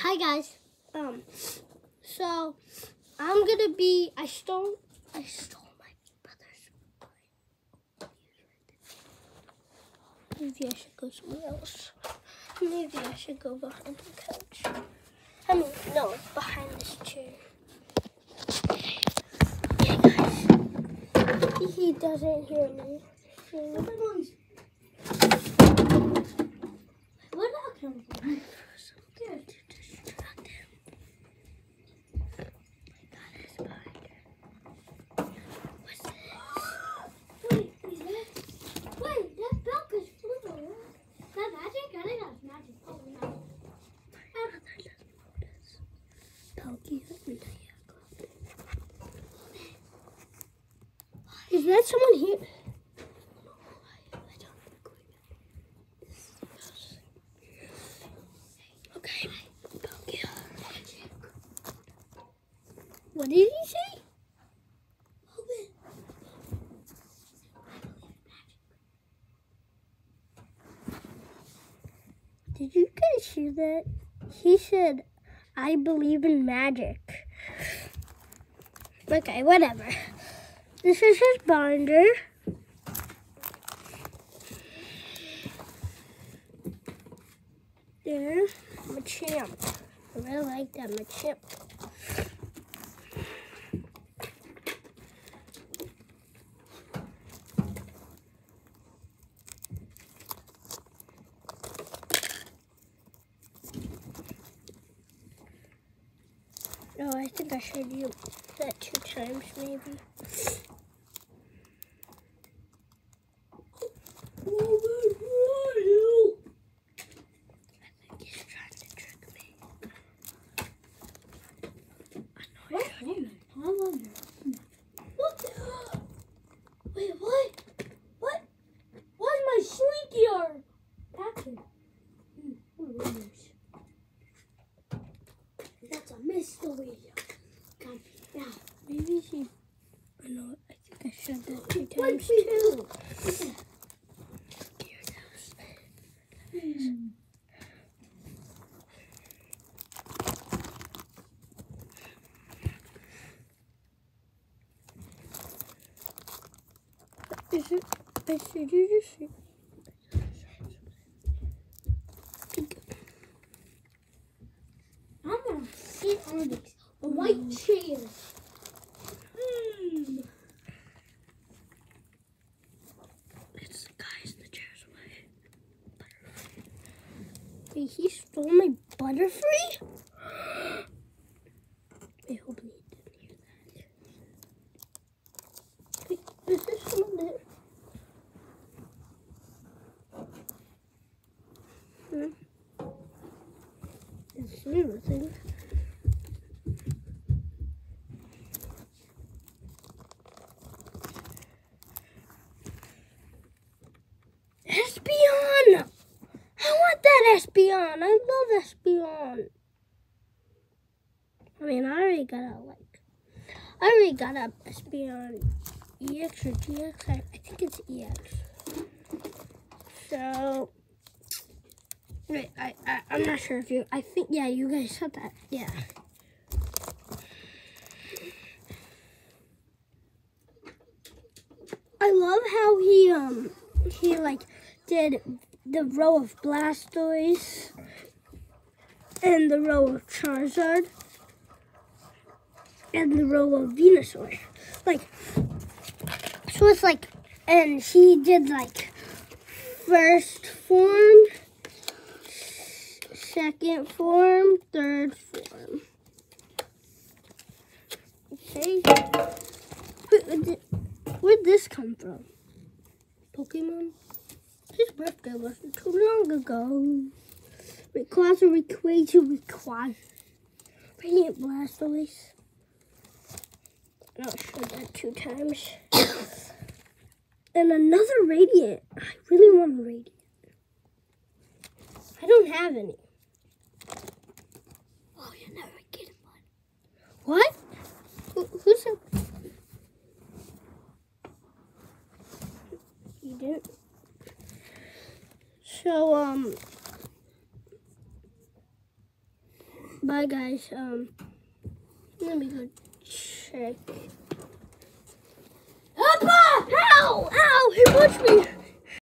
Hi guys. Um, so I'm gonna be. I stole. I stole my brother's. Maybe I should go somewhere else. Maybe I should go behind the couch. I mean, no, behind this chair. Yeah, guys. He doesn't hear me. What's that noise? Where'd that come from? Good. To distract him. Got his behind. What's this? Wait, is that? Wait, that milk is blue. Is that magic? I think that's magic. Oh no. Palkia and Is that someone here? Okay. What did he say? Did you guys hear that? He said, I believe in magic. Okay, whatever. This is his binder. There, Machamp. I really like that Machamp. Oh, I think I showed you that two times, maybe. I think he's trying to trick me. What? I wonder. What? the- Wait, what? What? Why's my slinky arm back here? Hmm, what are those? That's a mystery. Got now. Maybe she. I know. I think I showed that two times too. Hmm. Is it? I should you see? I'm gonna a white chair. Hmm. It's the guys in the chairs away. Wait, he stole my Butterfree? I hope he didn't hear that. Wait, is this someone there? Hmm. It's anything. Espeon! I want that Espeon. I love Espeon. I mean, I already got a like, I already got a Espeon EX or GX. I, I think it's EX. So, wait, I, I I'm not sure if you. I think yeah, you guys said that. Yeah. I love how he um he like did the row of Blastoise and the row of Charizard and the row of Venusaur. Like so it's like and he did like first form, second form, third form. Okay. Where'd this come from? Pokemon? His birthday wasn't too long ago. Rayquaza, Rayquaza, Rayquaza. Radiant Blastoise. Not sure that two times. and another Radiant. I really want a Radiant. I don't have any. Oh, you never get one. What? Who, who said? You didn't. So, um, bye guys. Um, let me go check. Papa! Ow! Ow! He pushed me!